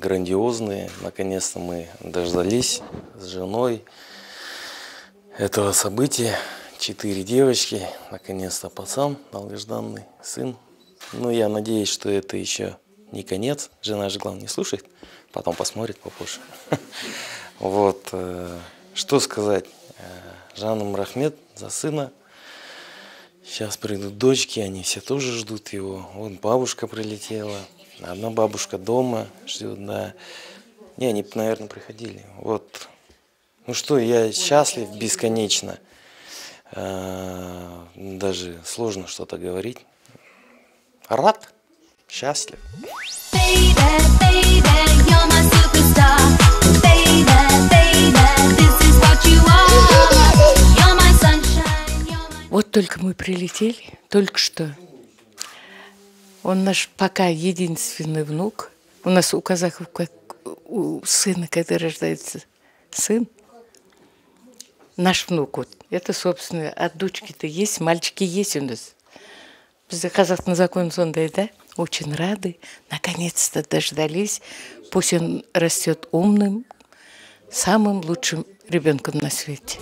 грандиозные. Наконец-то мы дождались с женой этого события. Четыре девочки, наконец-то пацан, долгожданный сын. Ну, я надеюсь, что это еще не конец. Жена же, главное, не слушает. Потом посмотрит попозже. Вот. Э, что сказать? Э, Жанна Рахмет за сына. Сейчас придут дочки, они все тоже ждут его. Вот бабушка прилетела. Одна бабушка дома ждет, да. Не, они, наверное, приходили. Вот. Ну что, я счастлив бесконечно. А, даже сложно что-то говорить. Рад, счастлив. Вот только мы прилетели, только что. Он наш пока единственный внук. У нас у казахов, как у сына, когда рождается сын, наш внук. Вот. Это, собственно, от дочки-то есть, мальчики есть у нас. Бізде қазақтың законы сондай да очень рады наконец-то дождались пусть он растет умным самым лучшим ребенком на свете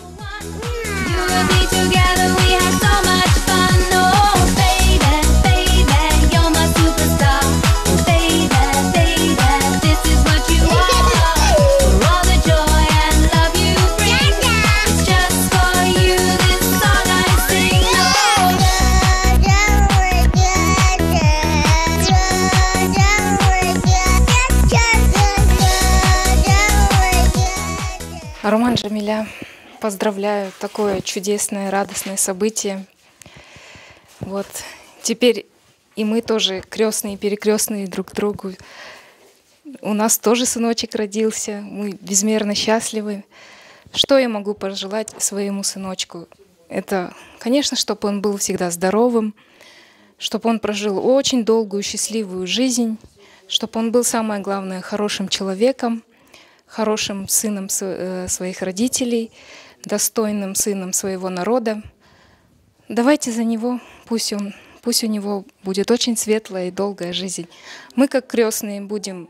Роман Джамиля, поздравляю, такое чудесное, радостное событие. Вот теперь и мы тоже крестные, перекрестные друг другу. У нас тоже сыночек родился, мы безмерно счастливы. Что я могу пожелать своему сыночку? Это, конечно, чтобы он был всегда здоровым, чтобы он прожил очень долгую, счастливую жизнь, чтобы он был, самое главное, хорошим человеком, хорошим сыном э, своих родителей, достойным сыном своего народа. Давайте за него, пусть, он, пусть у него будет очень светлая и долгая жизнь. Мы, как крестные, будем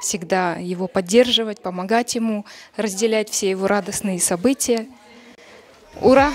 всегда его поддерживать, помогать ему, разделять все его радостные события. Ура!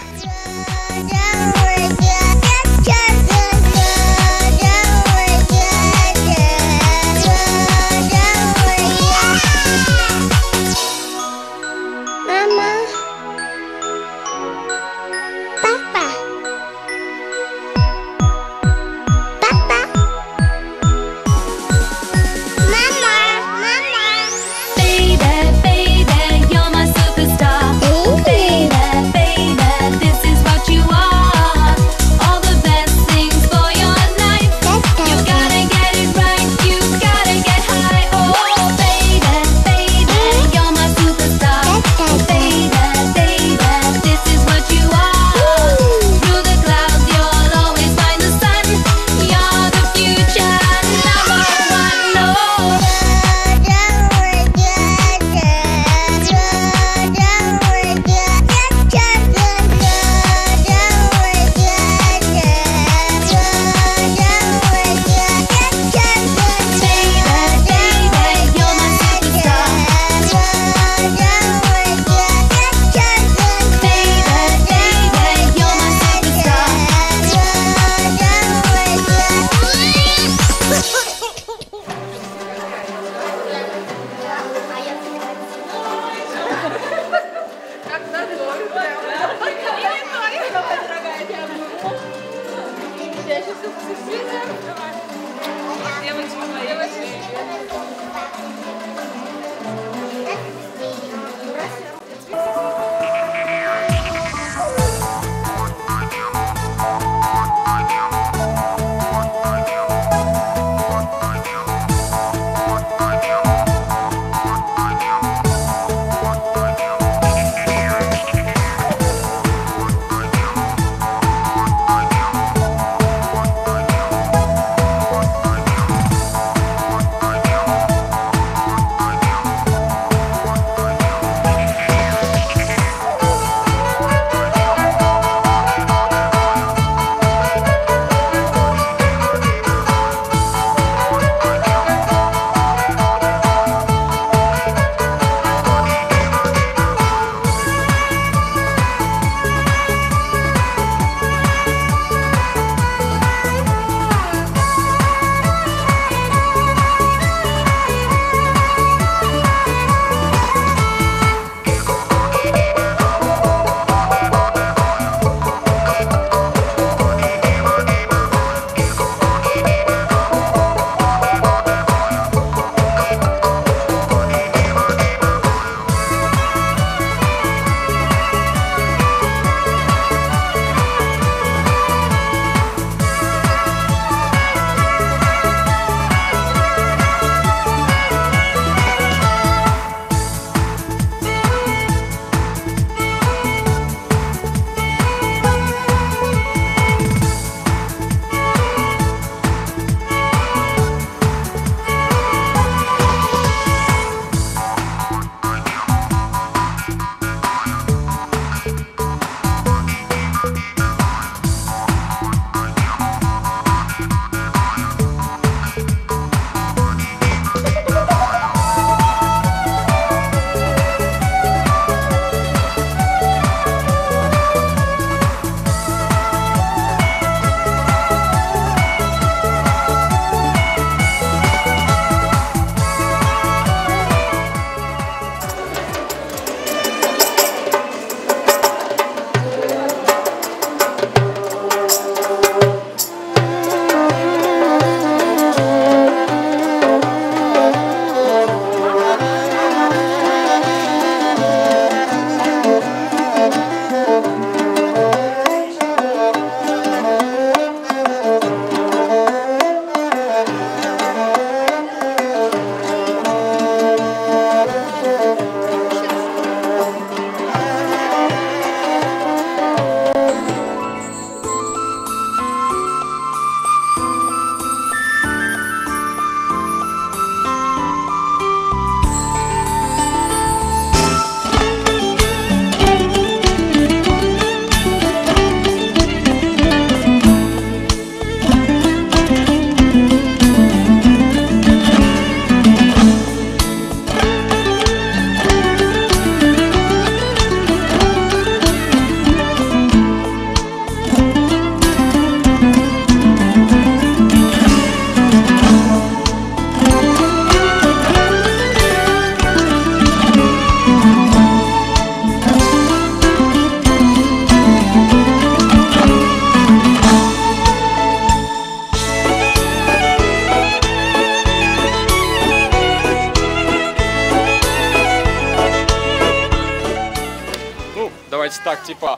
Делать так, типа...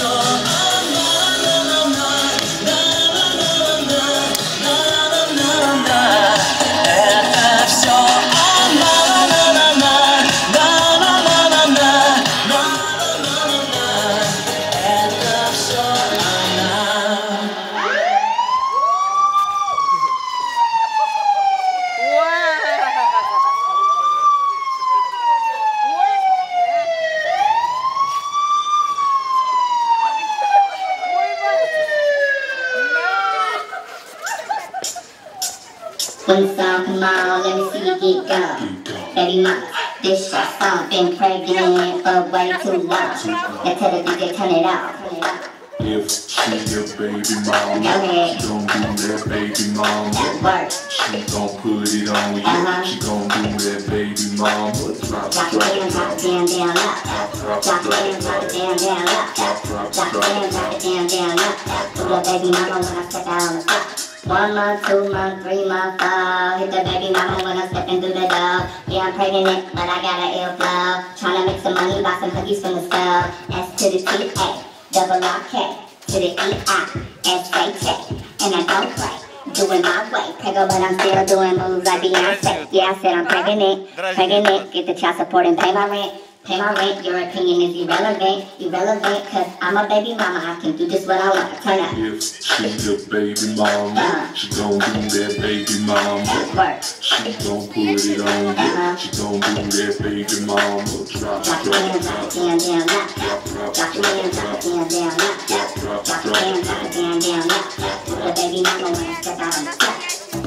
saw let me see you get gone. Baby mama, this your song, been pregnant for way too long. Now tell the DJ turn it off. Turn it off. If she your baby ahead. she gon' do that baby mama. Work. She gon' put it on you. Uh-huh. She gon' do that baby mama. Drop, Drop drop, drop down, down, up. drop, Drop down, drop down, down, up. drop, drop, Drop down, drop down, down, up. Put the baby mama when I step out on the spot. One month, two month, three month, four. Hit the baby mama when I'm stepping through the door. Yeah, I'm pregnant, but I got an ill flow. Tryna make some money, buy some cookies from the store. S to the T, A, double R, K. To the E, I, S, A, T. And I don't play. Doing my way, Peggo, but I'm still doing moves like Beyonce. Yeah, I said I'm pregnant, pregnant. Get the child support and pay my rent. Pay my rent, your opinion is irrelevant, irrelevant, cause I'm a baby mama, I can do just what I want. Turn up, If she your baby mama, uh. she gon' do that baby mama. work, She gon' put it on you. Uh-huh. She gon' do that baby mama. Drop, drop drop, it down, drop drop, it down, down, up. drop, drop, Drop it down, drop it down, down, up. drop, drop, Drop it down, drop it down, down, up. The baby mama when I step out on the step.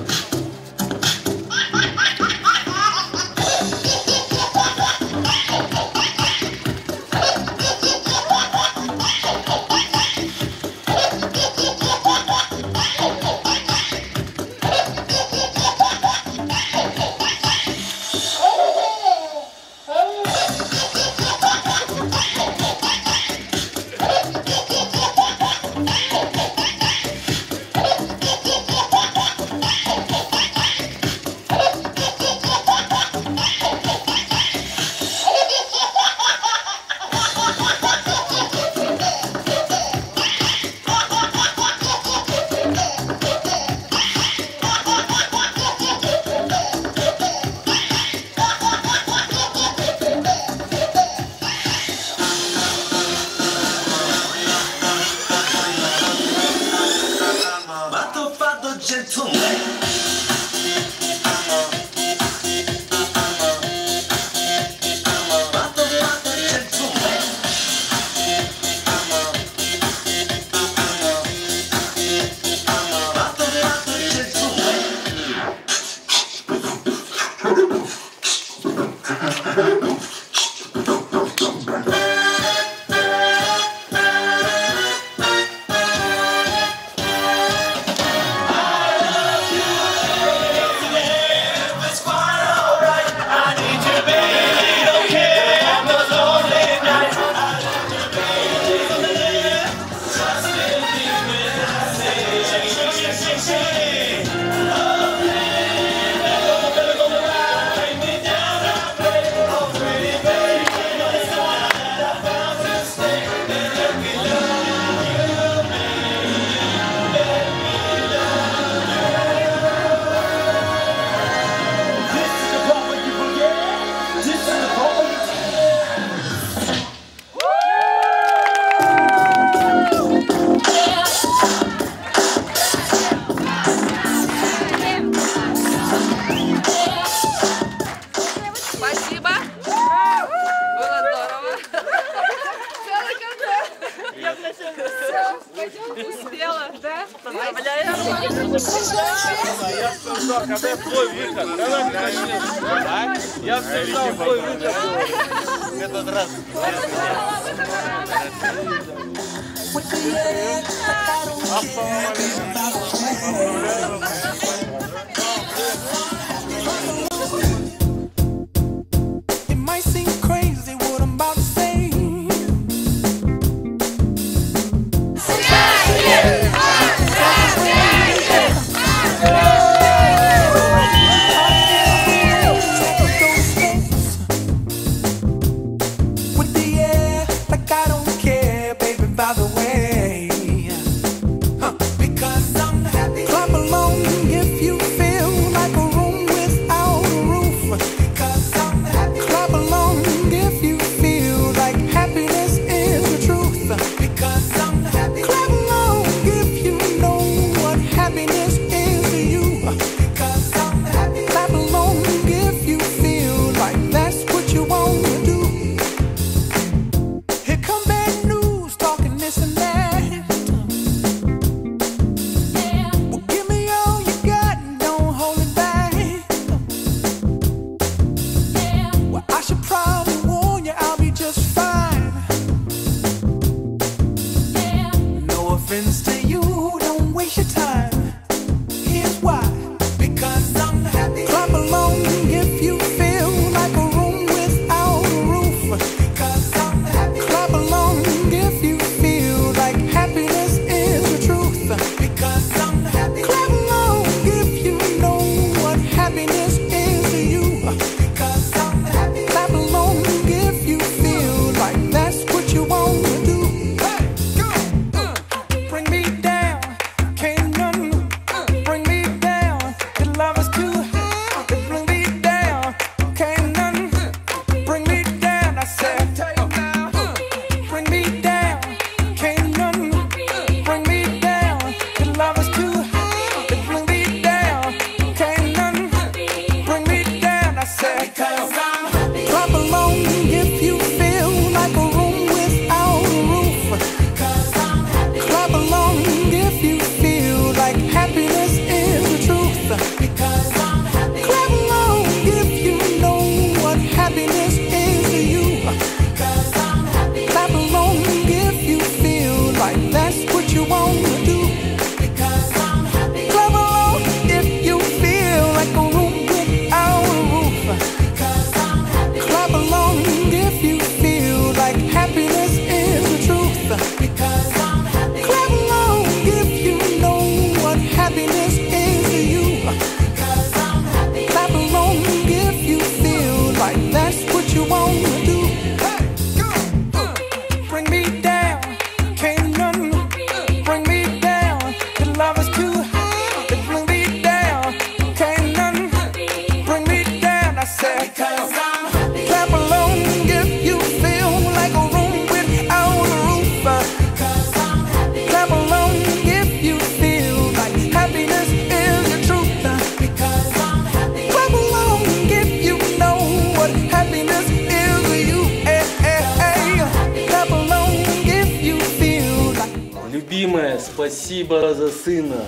Спасибо за сына.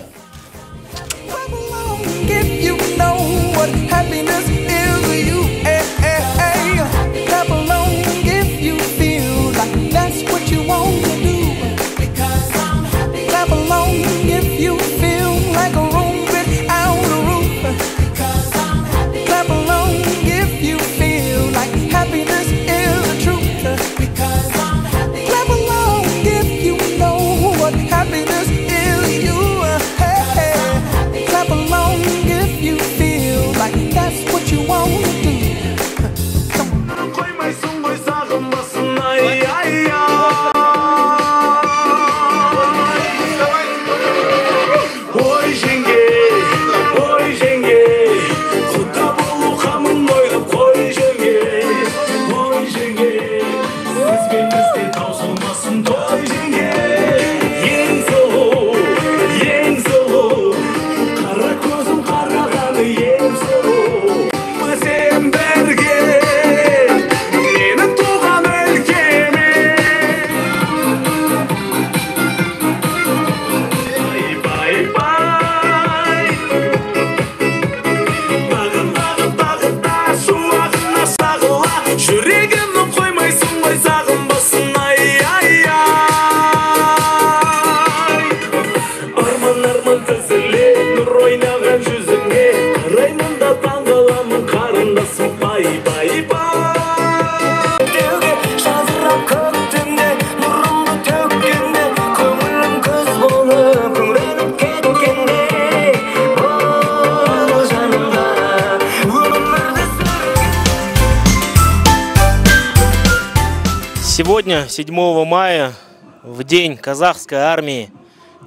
7 мая, в день казахской армии,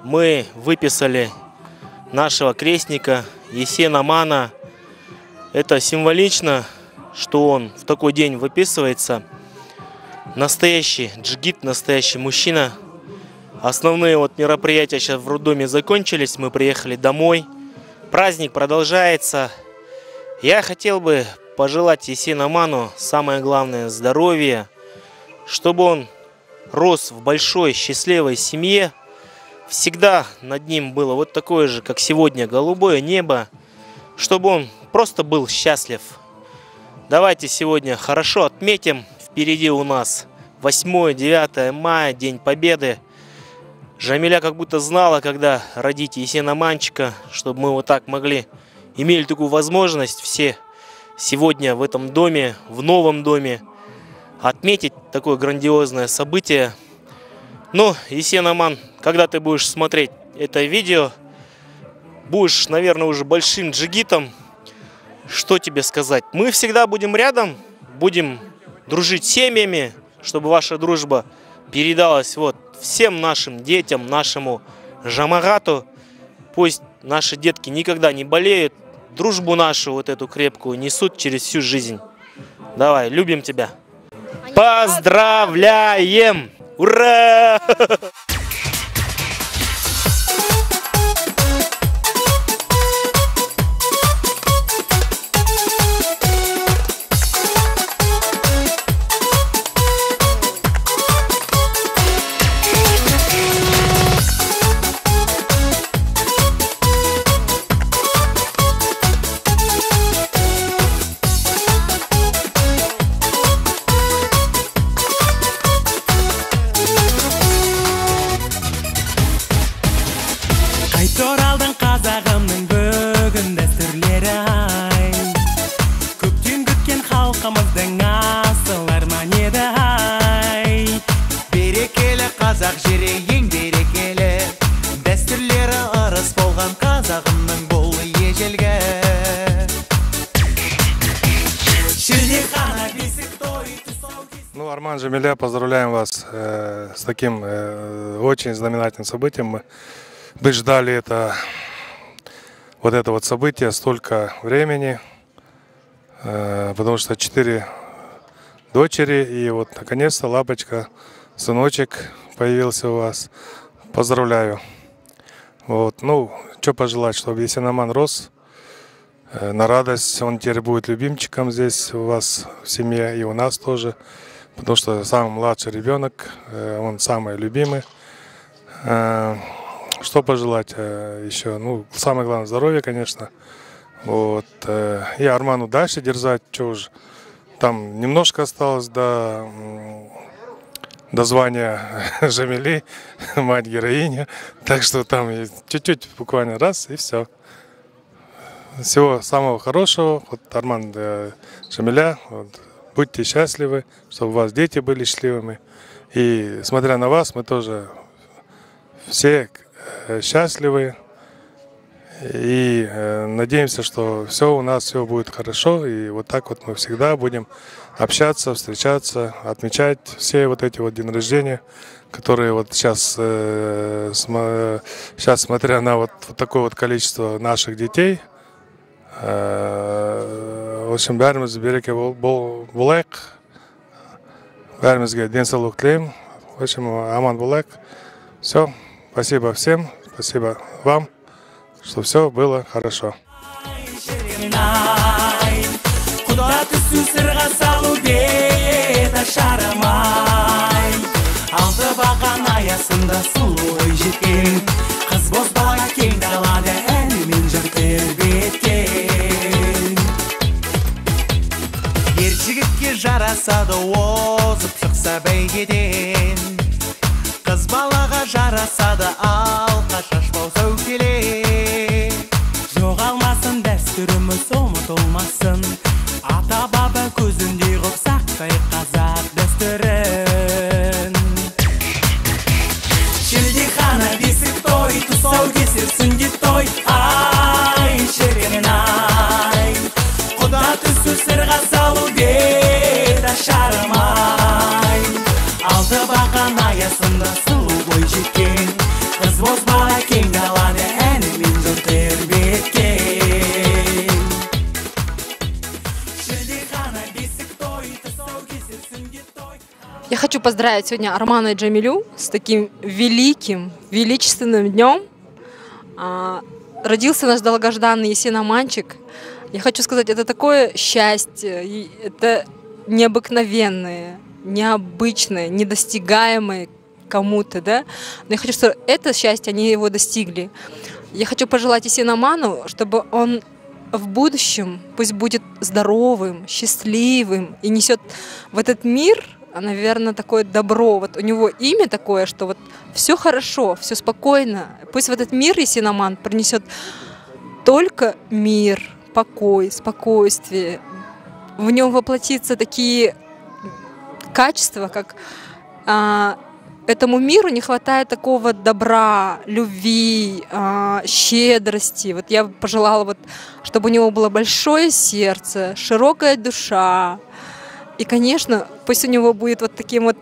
мы выписали нашего крестника Есена Мана. Это символично, что он в такой день выписывается. Настоящий джигит, настоящий мужчина. Основные вот мероприятия сейчас в роддоме закончились, мы приехали домой. Праздник продолжается. Я хотел бы пожелать Есену Ману самое главное здоровья, чтобы он рос в большой счастливой семье, всегда над ним было вот такое же, как сегодня, голубое небо, чтобы он просто был счастлив. Давайте сегодня хорошо отметим, впереди у нас 8-9 мая, День Победы. Жамиля как будто знала, когда родить Есена Манчика, чтобы мы вот так могли, имели такую возможность все сегодня в этом доме, в новом доме, отметить такое грандиозное событие. Ну, Есен Аман, когда ты будешь смотреть это видео, будешь, наверное, уже большим джигитом, что тебе сказать? Мы всегда будем рядом, будем дружить семьями, чтобы ваша дружба передалась вот всем нашим детям, нашему жамагату. Пусть наши детки никогда не болеют, дружбу нашу вот эту крепкую несут через всю жизнь. Давай, любим тебя. Поздравляем! Ура! Таким э, очень знаменательным событием. Мы, ждали это, вот это вот событие столько времени, э, потому что четыре дочери, и вот наконец-то лапочка, сыночек появился у вас. Поздравляю. Вот, ну, что пожелать, чтобы Есенаман рос э, на радость, он теперь будет любимчиком здесь у вас в семье и у нас тоже потому что самый младший ребенок, э, он самый любимый. Э, Что пожелать э, еще? Ну, самое главное здоровье, конечно. Вот. И Арману дальше держать, что уж. Там немножко осталось до, до звания Жамили, мать героиня. Так что там чуть-чуть буквально раз и все. Всего самого хорошего. Вот Арман Жамиля, вот, будьте счастливы, чтобы у вас дети были счастливыми. И смотря на вас, мы тоже все э, счастливы. И э, надеемся, что все у нас все будет хорошо. И вот так вот мы всегда будем общаться, встречаться, отмечать все вот эти вот дни рождения, которые вот сейчас, э, сейчас смотря на вот, вот такое вот количество наших детей, э, в общем, бәріміз береке бол- бол- болайық бәрімізге денсаулық тілеймін в общем аман болайық все спасибо всем спасибо вам что все было хорошо ай құда түсу сырға салу бет ашармай алты бақан аясында сұлу ой жеткен қыз бозбала кең далада әнімен жүр тербеткен жарасады озып шықса бәйгеден қыз балаға жарасады алқа шашбау сәукеле жоғалмасын дәстүріміз ұмытылмасын. Ата баба көзіндей ғып сақтай қазақ дәстүрін. Шілдехана бесік той тұсаукесер сүндет той. Ай поздравить сегодня Армана и Джамилю с таким великим, величественным днем. А, родился наш долгожданный Есеноманчик. Я хочу сказать, это такое счастье, это необыкновенное, необычное, недостигаемое кому-то, да. Но я хочу, что это счастье, они его достигли. Я хочу пожелать Есеноману, чтобы он в будущем пусть будет здоровым, счастливым и несет в этот мир, наверное, такое добро. Вот у него имя такое, что вот все хорошо, все спокойно. Пусть в этот мир Есеноман принесет только мир, покой, спокойствие. В нем воплотятся такие качества, как а, этому миру не хватает такого добра, любви, а, щедрости. Вот я пожелала, вот, чтобы у него было большое сердце, широкая душа. И, конечно, пусть у него будет вот таким вот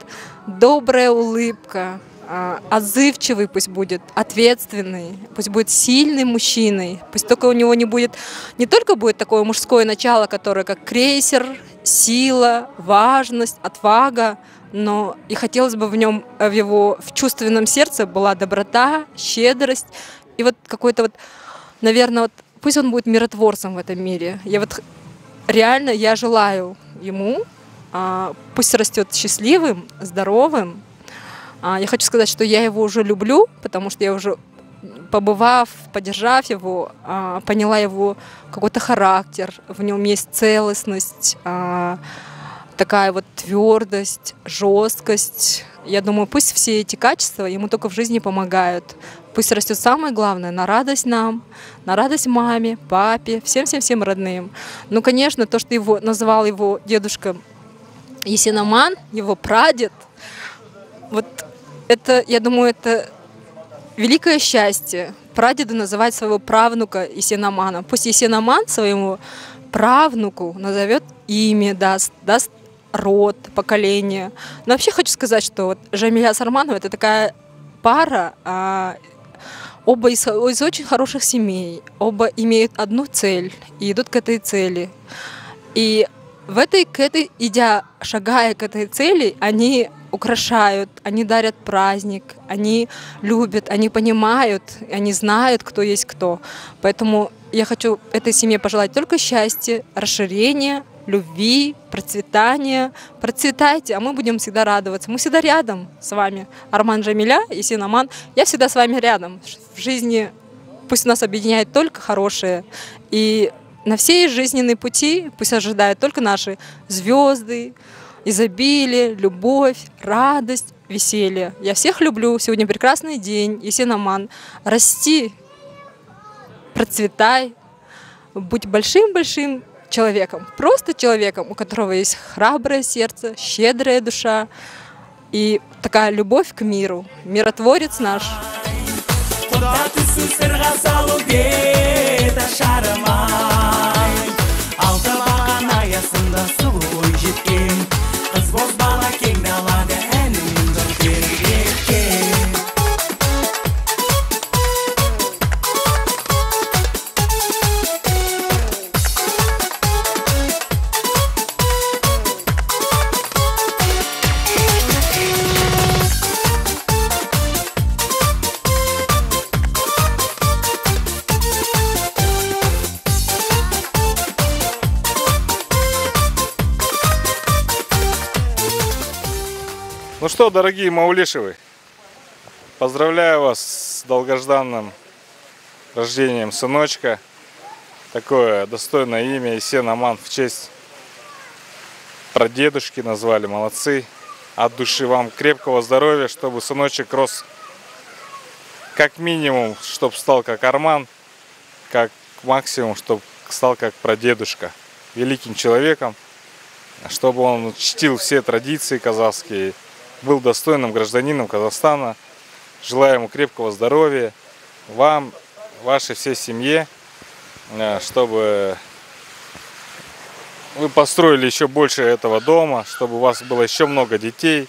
добрая улыбка, а, отзывчивый пусть будет, ответственный, пусть будет сильным мужчиной, пусть только у него не будет, не только будет такое мужское начало, которое как крейсер, сила, важность, отвага, но и хотелось бы в нем, в его в чувственном сердце была доброта, щедрость и вот какой-то вот, наверное, вот пусть он будет миротворцем в этом мире. Я вот реально я желаю ему, пусть растет счастливым, здоровым. А, я хочу сказать, что я его уже люблю, потому что я уже побывав, поддержав его, а, поняла его какой-то характер, в нем есть целостность, такая вот твердость, жесткость. Я думаю, пусть все эти качества ему только в жизни помогают. Пусть растет самое главное на радость нам, на радость маме, папе, всем-всем-всем родным. Ну, конечно, то, что его назвал его дедушка Есеноман, его прадед, вот это, я думаю, это великое счастье прадеду называть своего правнука Есеноманом. Пусть Есеноман своему правнуку назовет имя, даст, даст род, поколение. Но вообще хочу сказать, что вот Жамиля Сарманова это такая пара, а, оба из, из очень хороших семей, оба имеют одну цель и идут к этой цели. И в этой, к этой, идя, шагая к этой цели, они украшают, они дарят праздник, они любят, они понимают, они знают, кто есть кто. Поэтому я хочу этой семье пожелать только счастья, расширения, любви, процветания. Процветайте, а мы будем всегда радоваться. Мы всегда рядом с вами. Арман Джамиля и Синаман. Я всегда с вами рядом. В жизни пусть нас объединяет только хорошее. И на все жизненные пути пусть ожидают только наши звезды, изобилие, любовь, радость, веселье. Я всех люблю. Сегодня прекрасный день. Есенаман. Расти, процветай, будь большим-большим человеком, просто человеком, у которого есть храброе сердце, щедрая душа и такая любовь к миру, миротворец наш. жасында сұлу бойжеткен Ну что, дорогие Маулешевы, поздравляю вас с долгожданным рождением сыночка. Такое достойное имя Исен Аман в честь прадедушки назвали, молодцы. От души вам крепкого здоровья, чтобы сыночек рос как минимум, чтобы стал как Арман, как максимум, чтобы стал как прадедушка, великим человеком, чтобы он чтил все традиции казахские, был достойным гражданином Казахстана. Желаю ему крепкого здоровья, вам, вашей всей семье, э, чтобы вы построили еще больше этого дома, чтобы у вас было еще много детей.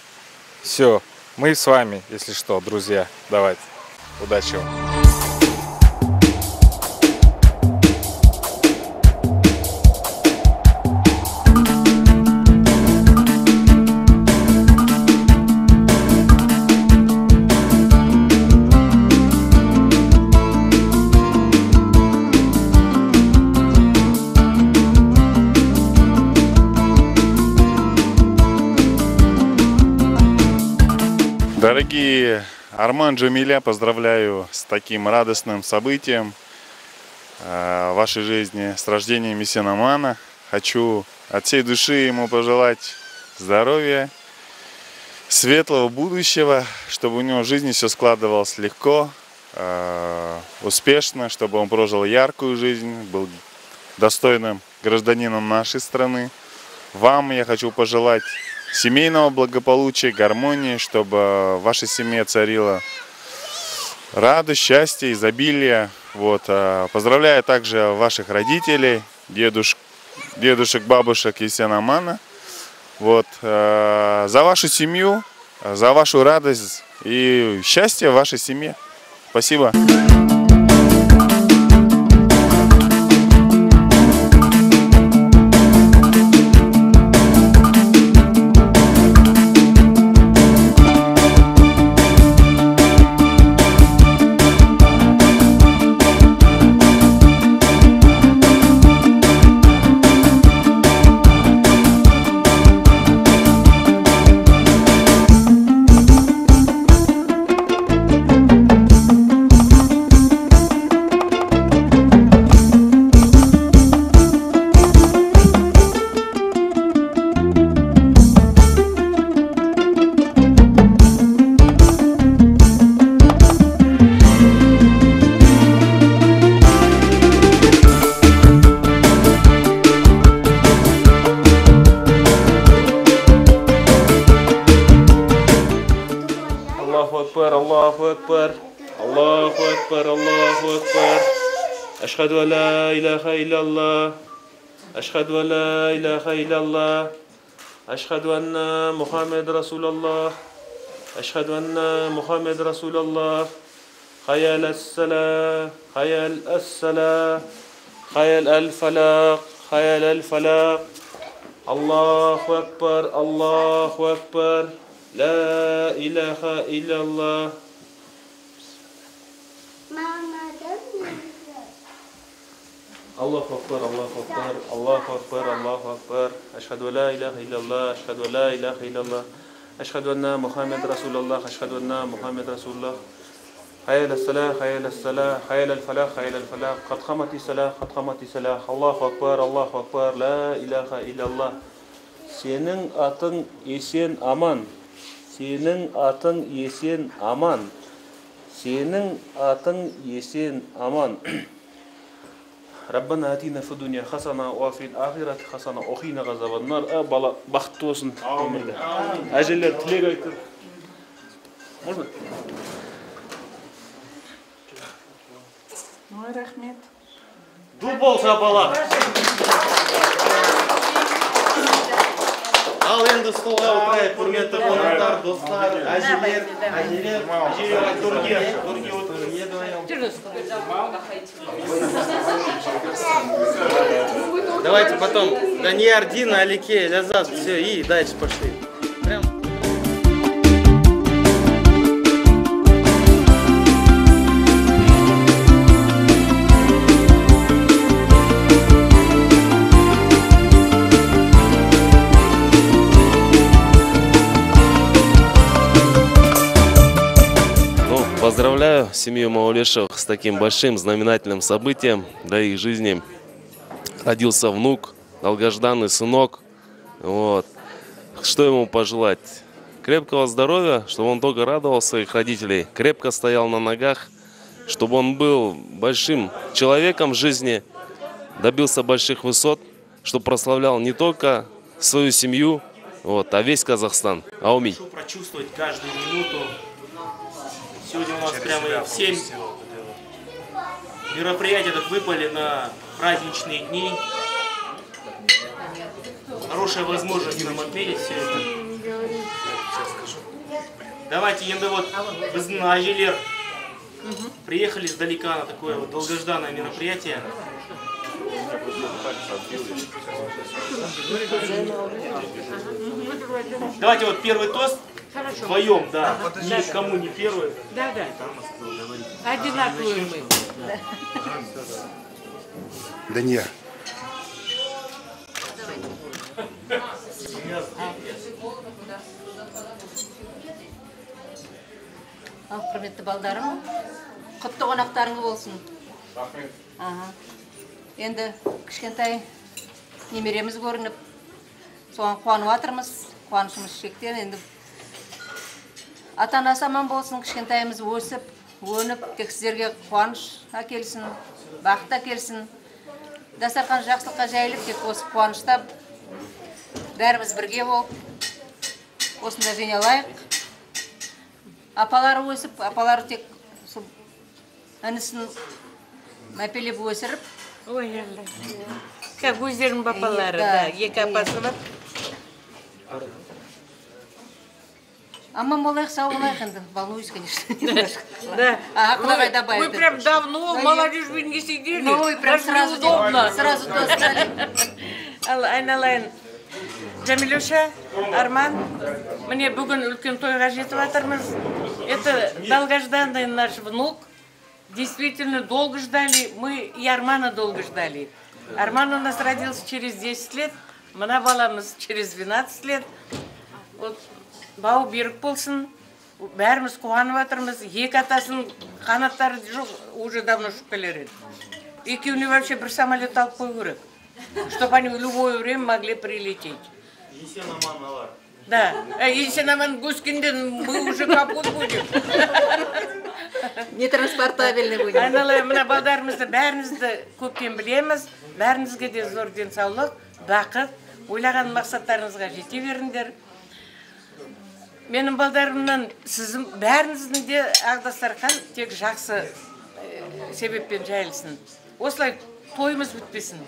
Все, мы с вами, если что, друзья. Давайте. Удачи вам. Дорогие Арман Джамиля, поздравляю с таким радостным событием э, в вашей жизни, с рождением Мессинамана. Хочу от всей души ему пожелать здоровья, светлого будущего, чтобы у него в жизни все складывалось легко, э, успешно, чтобы он прожил яркую жизнь, был достойным гражданином нашей страны. Вам я хочу пожелать семейного благополучия, гармонии, чтобы в вашей семье царила радость, счастье, изобилие. Вот. а Поздравляю также ваших родителей, дедуш, дедушек, бабушек Есенамана. Вот. э, За вашу семью, за вашу радость и счастье в вашей семье. Спасибо. أشهد أن لا إله إلا الله. أشهد أن لا إله إلا الله. أشهد أن محمد رسول الله. أشهد أن محمد رسول الله. خيال السلا خيال السلا خيال الفلاق خيال الفلاق. الله أكبر الله أكبر. لا إله إلا الله. ماما الله أكبر الله أكبر الله أكبر الله أكبر. أشهد أن لا إله إلا الله أشهد أن لا إله إلا الله. أشهد أن محمد رسول الله أشهد أن محمد رسول الله. حي على الصلاة حي على الصلاة حي على الفلاح حي على الفلاح. قد قامت الصلاة قد قامت الصلاة. الله أكبر الله أكبر. لا إله إلا الله. Senin atın esen aman. Senin atın esen aman. Senin atın esen aman. раббана атина фи дунья хасана уа фил ахирати хасана охина ғазабан нар ә бала бақытты болсын өмірде әжелер тілек айтып можно ой рахмет ду болса бала Ал енді столға отырайық, құрметті қонақтар, достар, әжелер, әжелер, әжелер, түрге, түрге Давайте потом. Данияр, Дина, Алике, Лязат, все, и дальше пошли. Семью Маулешевых с таким большим знаменательным событием для их жизни. Родился внук, долгожданный сынок. Вот. Что ему пожелать? Крепкого здоровья, чтобы он только радовал своих родителей, крепко стоял на ногах, чтобы он был большим человеком в жизни, добился больших высот, чтобы прославлял не только свою семью, вот, а весь Казахстан. Прошу прочувствовать каждую минуту. Сегодня у нас прямо 7 мероприятий так выпали на праздничные дни. Хорошая возможность нам отметить все это. Давайте, енді вот біздің әжелер приехали издалека на такое вот долгожданное мероприятие. Давайте вот первый тост Хорошо. вдвоем, да. Ага, Ни да, кому не первый. Да, да. Одинаковые мы. Даньяр. ал құрметті балдарым құтты қонақтарыңыз болсын рахмет енді кішкентай немереміз көрініп соған қуанып жатырмыз қуанышымыз шектен енді ата анасы аман болсын кішкентайымыз өсіп өніп тек сіздерге қуаныш әкелсін бақыт әкелсін дастархан жақсылыққа жайылып тек осы қуанышта бәріміз бірге болып осында жиналайық. Апалары өсіп апалары тек сол інісін мәпелеп өсіріп. Ой алла как өздерінің папалары Да, да екі апасы бар. аман болайық сау болайық енді волнуюсь конечно Да. а құдағай Ой, добавит Мы прям давно в молодежбине сидели. Ну, ой, прям Даже сразу неудобно. сразу туда стали. Ал айналайын. Jamilюша, Арман, міне бүгін үлкен тойға жетіп жатырмыз. Это долгожданный наш внук. Действительно, долго ждали. Мы и Армана долго ждали. Арман у нас родился через 10 лет. Мына баламыз через 12 лет. Вот бау берік болсын. Бәріміз қуанып жатырмыз. Екі атасының қанаттары жоқ, уже давно ұшып келер еді. Екеуіне вообще бір самолет алып қою керек. Чтобы они в любое время могли прилететь. Да. А если нам Гускинден, мы уже капут будем. Нетранспортабельный будем. айналайын мына балдарымызды бәрімізді көптен білеміз бәріңізге де зор денсаулық бақыт ойлаған мақсаттарыңызға жете беріңдер менің балдарымнан сіздің бәріңіздің де ақ дастархан тек жақсы э, себеппен жайылсын. Осылай тойымыз бітпесін.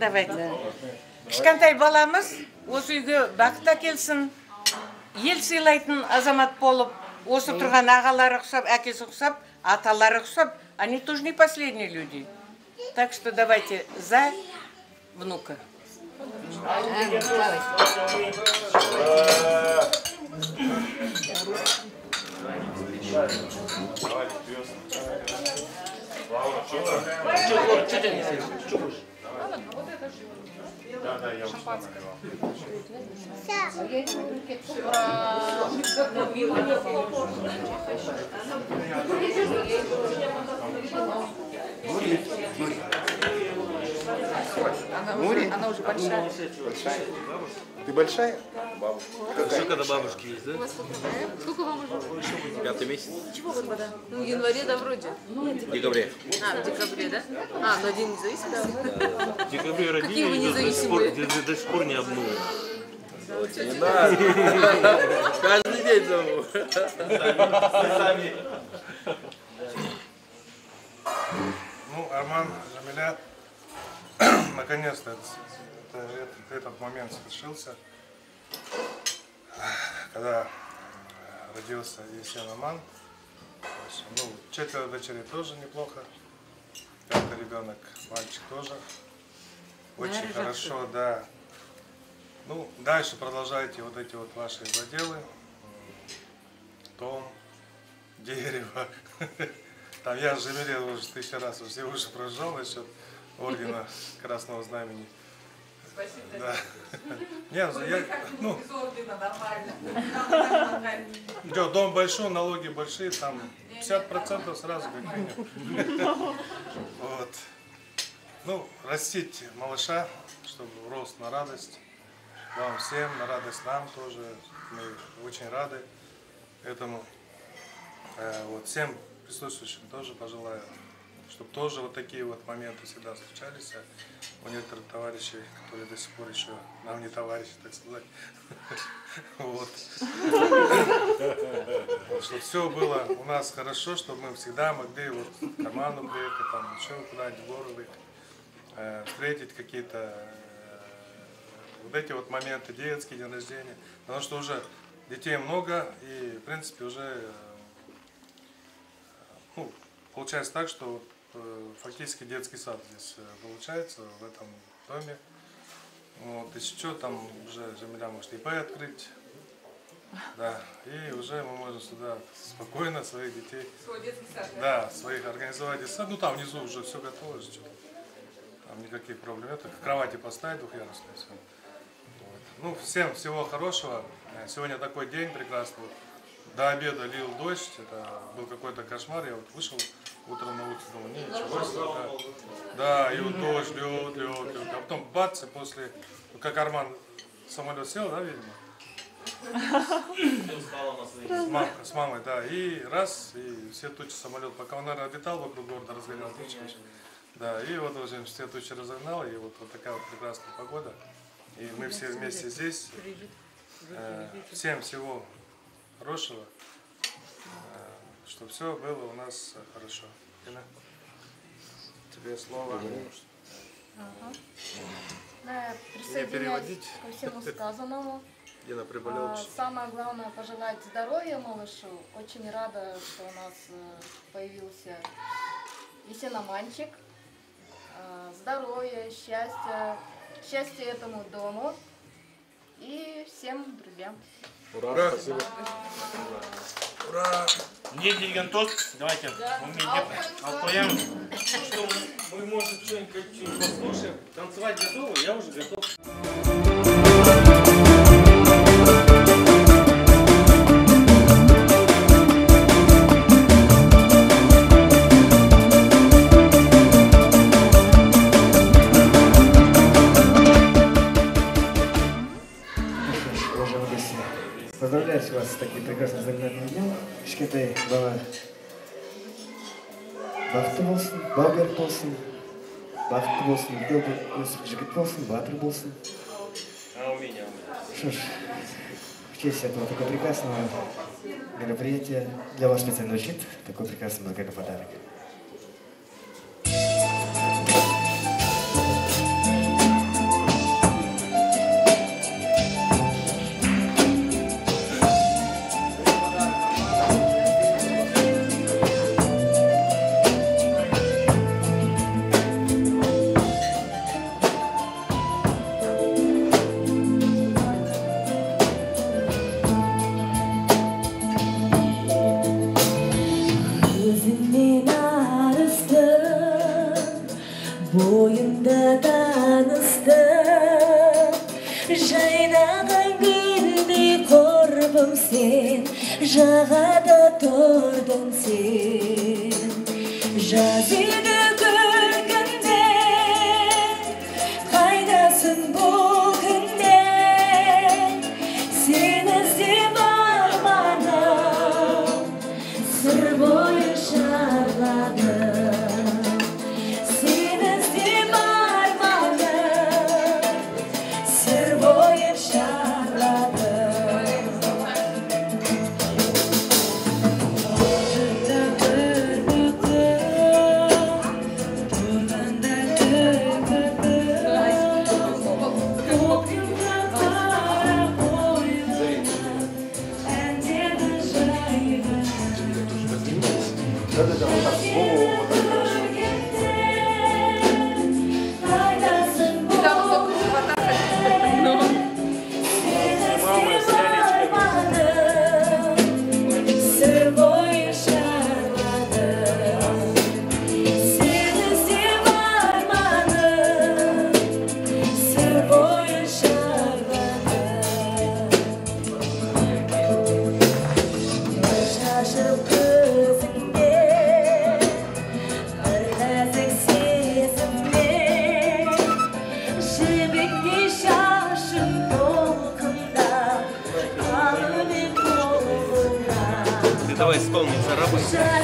Давайте. Кішкентай баламыз осы үйге бақыт әкелсін. Ел сыйлайтын азамат болып осы тұрған ағалары ұқсап әкесі ұқсап аталары ұқсап они тоже не последние люди. Так что давайте за внука. Да, да, я Она, она уже большая. Большая? Ты большая? Бабушка. Какая? Сколько до бабушки есть, да? Сколько вам уже? Пятый месяц. Чего года? Ну, в январе, да, вроде. В декабре. А, в декабре, да? А, на День независимости? В декабре родили, Какие вы ее до сих пор, независимые? до, до сих пор не обмыли. Не надо. Каждый день зову. Ну, Арман, Жамиля, наконец-то это- это- это- этот момент свершился, когда э, родился Есен Аман. Ну, четверо дочерей тоже неплохо. Пятый ребенок, мальчик тоже. Очень Наверное, хорошо, да. Ну, дальше продолжайте вот эти вот ваши заделы. М, Дом, дерево. Там я Жемеле уже тысячу раз уже, я уже прожал насчет ордена Красного Знамени. Спасибо. Да. Нет, я, ну, Идет дом большой, налоги большие, там 50% сразу как минимум. Вот. Ну, растить малыша, чтобы рос на радость. Вам всем, на радость нам тоже. Мы очень рады этому. Э, Вот, всем присутствующим тоже пожелаю, чтобы тоже вот такие вот моменты всегда случались. А У некоторых товарищей, которые до сих пор еще нам не товарищи, так сказать. Вот. Чтобы все было у нас хорошо, чтобы мы всегда могли вот в команду приехать, там еще куда-нибудь в город выехать, э, встретить какие-то э, вот эти вот моменты, детский день рождения. Потому что уже детей много, и в принципе уже э, ну, получается так, что фактически детский сад здесь э, получается в этом доме. Вот, если что, там уже Жамиля может ИП открыть. Да, и уже мы можем сюда спокойно своих детей, Свой детский сад, да? да, своих организовать детский сад. Ну там внизу уже все готово, что там никаких проблем нет. Кровати поставить двухъярусные все. Вот. Ну, всем всего хорошего. Э, Сегодня такой день прекрасный. До обеда лил дождь, это был какой-то кошмар, я вот вышел утром на улицу, думаю, не, ничего себе, да. И вот дождь, лед, лед, лед, а потом бац, и после, как Арман самолет сел, да, видимо? С мамой, да, и раз, и все тучи самолет, пока он, наверное, летал вокруг города, разгонял тучи, да, и вот уже все тучи разогнал, и вот, вот такая вот прекрасная погода, и мы все вместе здесь, Э, всем всего хорошего, чтобы все было у нас э, хорошо. Дина, тебе слово. Ага. Да, присоединяюсь переводить. ко всему сказанному. Дина приболел. А, Самое главное пожелать здоровья малышу. Очень рада, что у нас э, появился Есеноманчик. А, Здоровья, счастья, счастья этому дому и всем друзьям. Ура! Спасибо. Ура! Не деген тост. Давайте. Да. Мы вместе алпаем. Что, мы, мы, может, что-нибудь что-нибудь послушаем? Танцевать готовы? Я уже готов. поздравляю вас с таким прекрасным знаменательным днем. Кішкентай бала бақытты болсын, балгер болсын, бақытты болсын, үлкен болып өсіп жігіт болсын, батыр болсын. А у меня? Что ж, в честь этого такого прекрасного мероприятия для вас специально звучит такой прекрасный музыкальный подарок. say.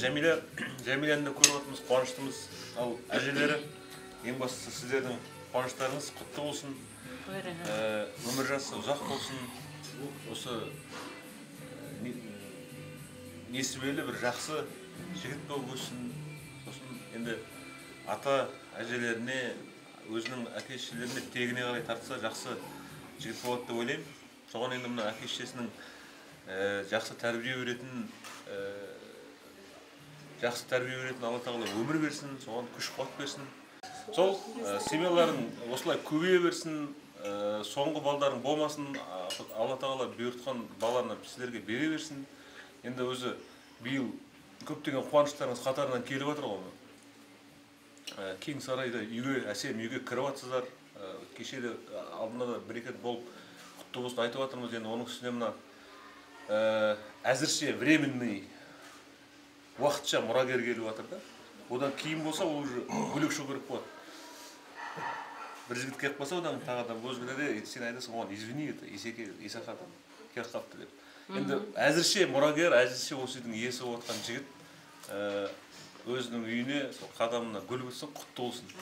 Жәмила жәмиланы да көріп отырмыз қуаныштымыз. Ал әжелері ең бастысы сіздердің қуаныштарыңыз құтты болсын. Ә, өмір жасы ұзақ болсын. Осы ә, не- несібелі бір жақсы жігіт болып өссін сосын енді ата әжелеріне өзінің әке шешелеріне тегіне қарай тартса жақсы жігіт болады деп ойлаймын. Соған енді мына әке шешесінің ә, жақсы тәрбие беретін ә, жақсы тәрбие беретін алла тағала өмір берсін соған күш қуат берсін. Сол ә, семьяларың осылай көбейе берсін ә, соңғы балдарың болмасын алла тағала бұйыртқан баланы сіздерге бере берсін. Енді өзі биыл көптеген қуаныштарыңыз қатарынан келіп жатыр ғой Ә, кең сарайда үйге әсем үйге кіріп жатсыздар. Ә, кеше де алдында да бір екі болып құтты болсын айтып жатырмыз енді оның үстіне мына ә, әзірше временный уақытша мұрагер келіп жатыр да. Одан кейін болса ол уже бөлек шығу керек болады. Бір жігіт келіп қалса одан тағы да өзгеде де сен айтасың оған извини это есеке исақа келіп қалыпты деп. Енді әзірше мұрагер әзірше осы үйдің иесі болып жатқан жігіт ә, өзінің үйіне сол қадамына гүл бітсін құтты болсын.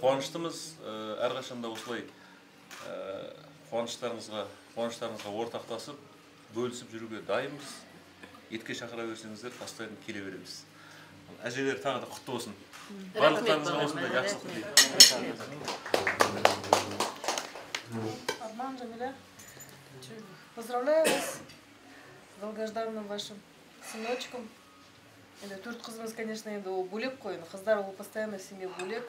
Қуаныштымыз ә, әрқашанда осылай ә, қуаныштарыңызға қуаныштарыңызға ортақтасып бөлісіп жүруге дайынбыз. етке шақыра берсеңіздер постоянно келе береміз әжелер тағы да құтты болсын барлықтарыңызға осындай жақсылық тілеймін Арман, Джамиля, поздравляю вас с долгожданным вашим сыночком. енді төрт қызымыз конечно енді ол бөлек қой енді қыздар ол постоянно в семье бөлек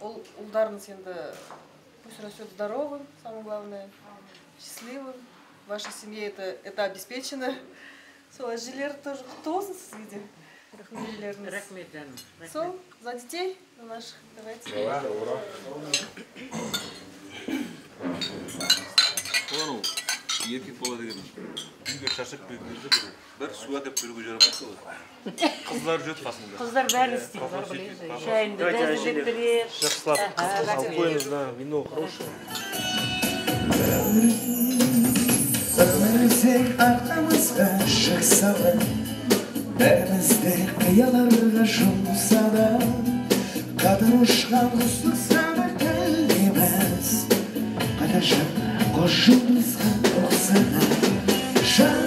ол ұлдарыңыз енді пусть растет здоровым самое главное счастливым в вашей семье это это обеспечено сол әжелер тоже құтты болсын сізге де немерелеріңіз Рахмет, жаным. сол за детей за наших давайте анау еркек бала деген үйге шаршап келген кезде бір бір су әкеліп беруге жарамайды ғой қыздар жүреді қасында Қыздар бәрін істейді, бар біледі. Шайыңды да әзірлеп береді. Жақсылап Ага, алып да, вино хорошее. Dağlarızın arkamızda şıksalı Berimizde kıyaları şumsada Kadınuşkan kustuk sana kalbimiz Adaşan koşumuzda oksana Şan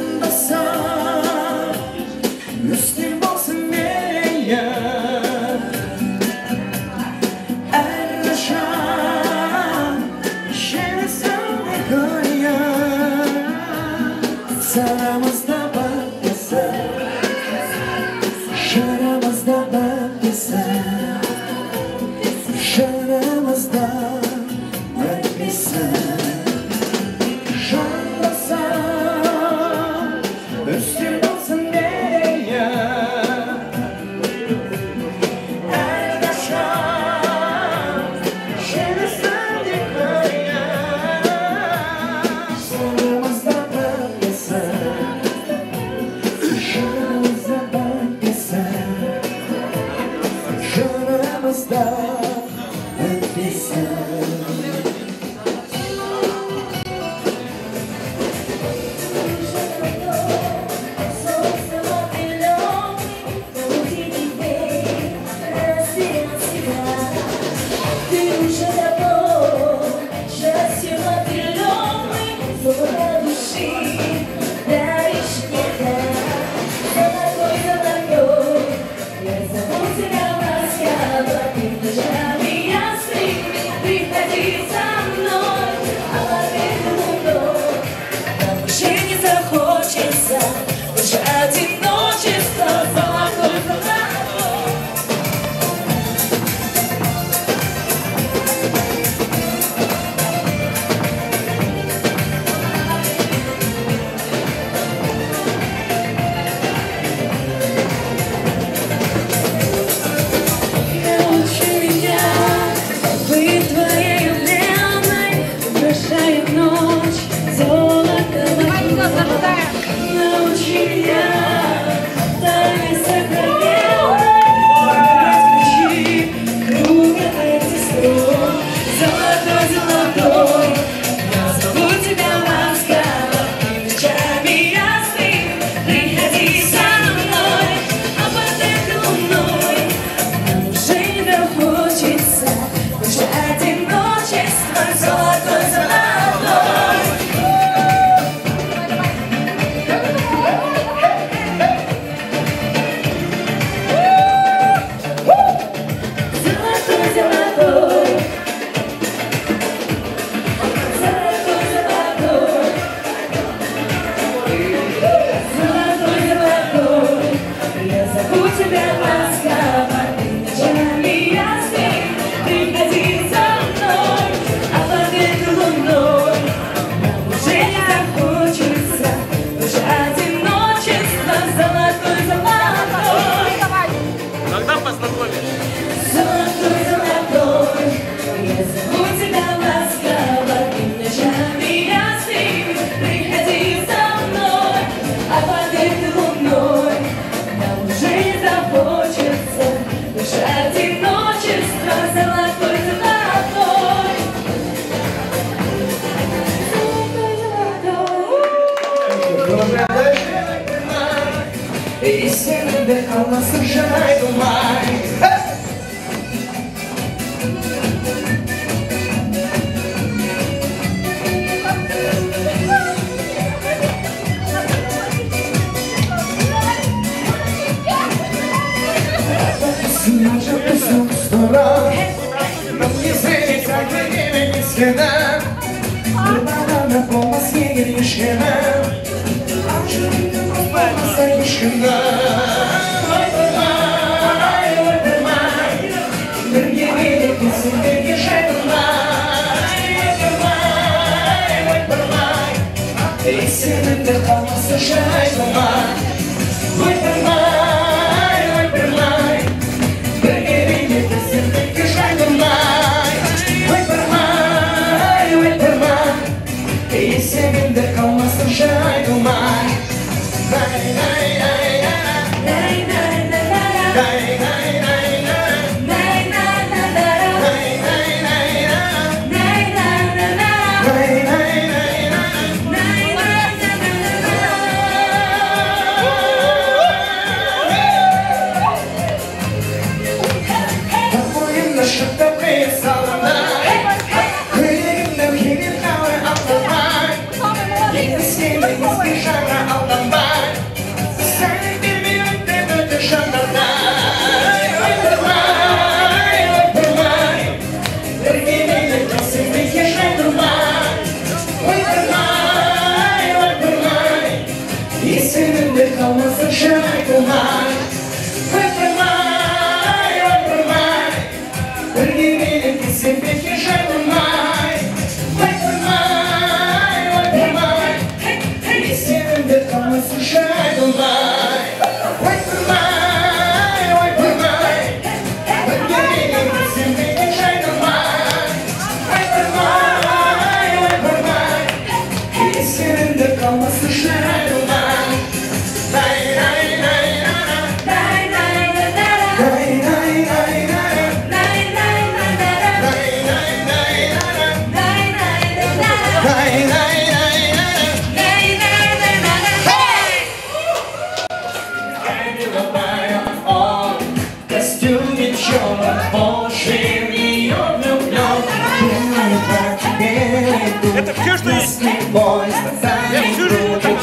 сені бір болмас егер ешкімі жүрегім болмаса ешкімді Ай, ойпырмай, бірге келіп есімдерге жайдымай Ай, ойпырмай, есімімді қалмаса жайдымай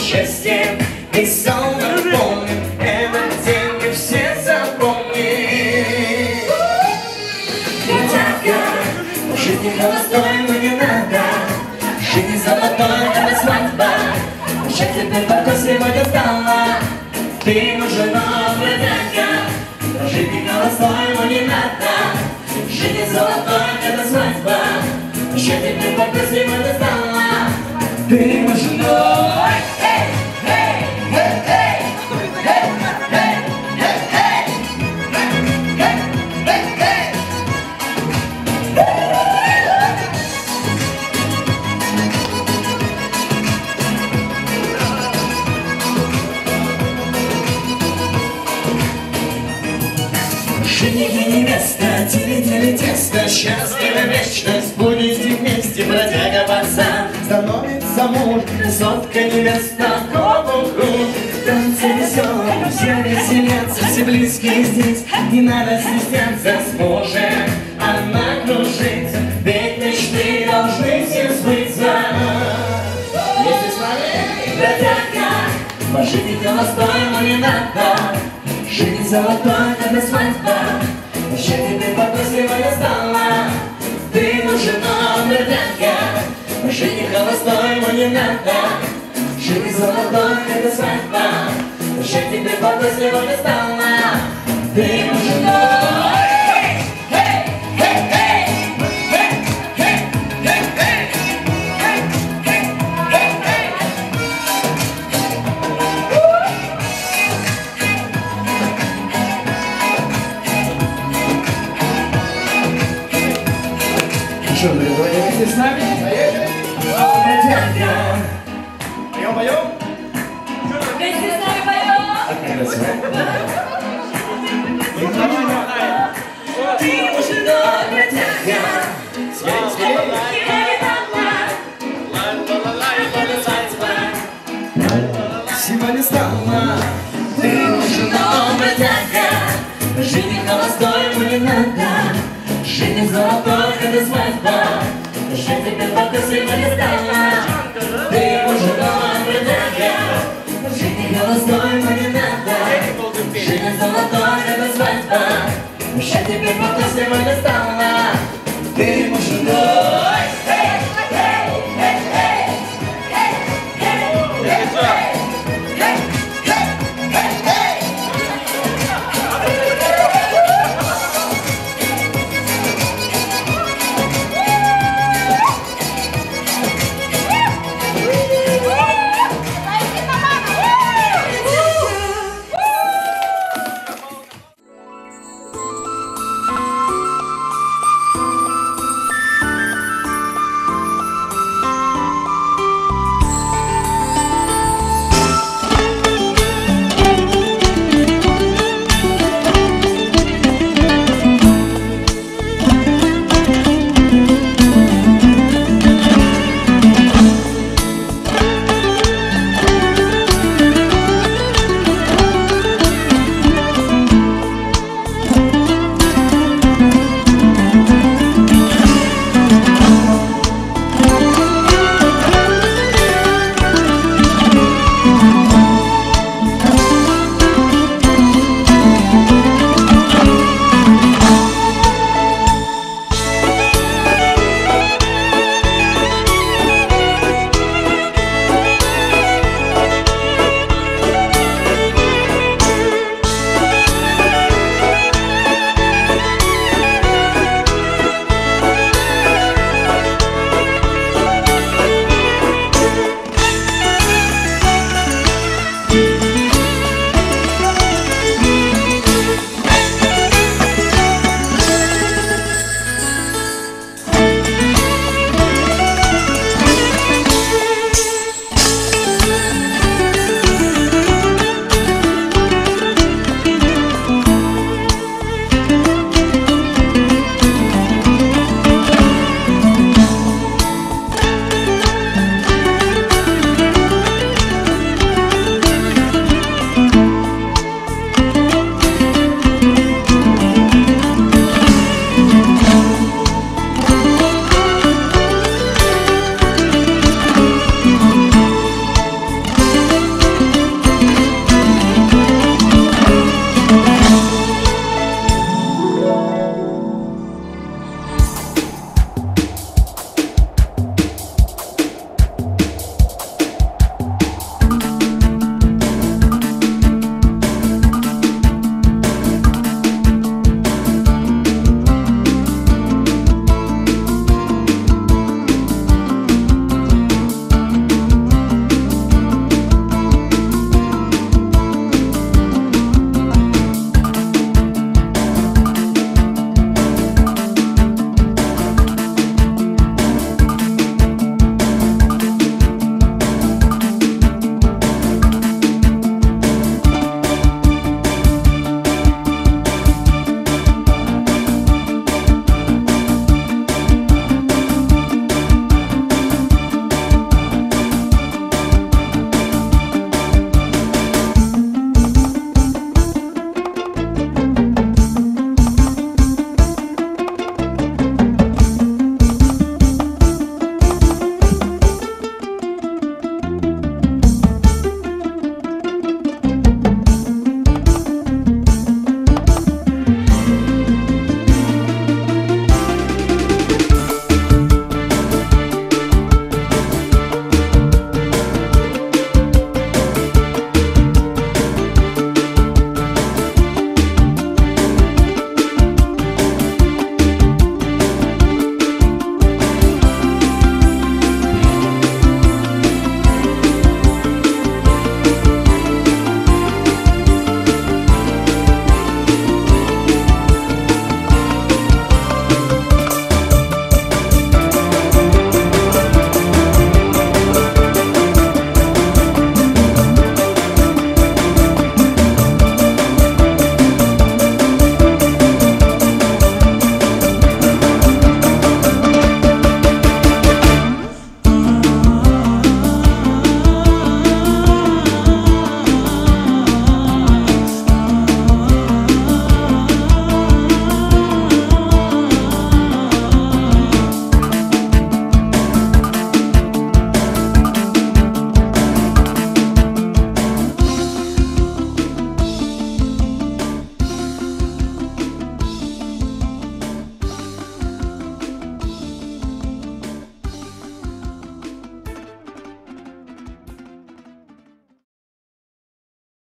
счастье Весел наполнен Этот день мы все запомним Детятка, жизни холостой, но не надо. Жизнь золотой, это свадьба. Счастье теперь такой сегодня стало. Ты нужна, бродяга Жизнь холостой, но не надо. Жизнь золотой, это свадьба. Счастье теперь такой сегодня стало. Ты нужна, красотка небесного круг. Танцы веселые, все веселятся, все близкие здесь. Не надо стесняться, сможем она кружит. Ведь мечты должны все сбыться. Вместе с вами, бродяга Пожить холостому не надо. Жизнь золотой, это свадьба Вообще тебе попросила я стала Жених холостой, ему не надо Жизнь золотой, это свадьба Жить тебе подослево не стало Ты мужик.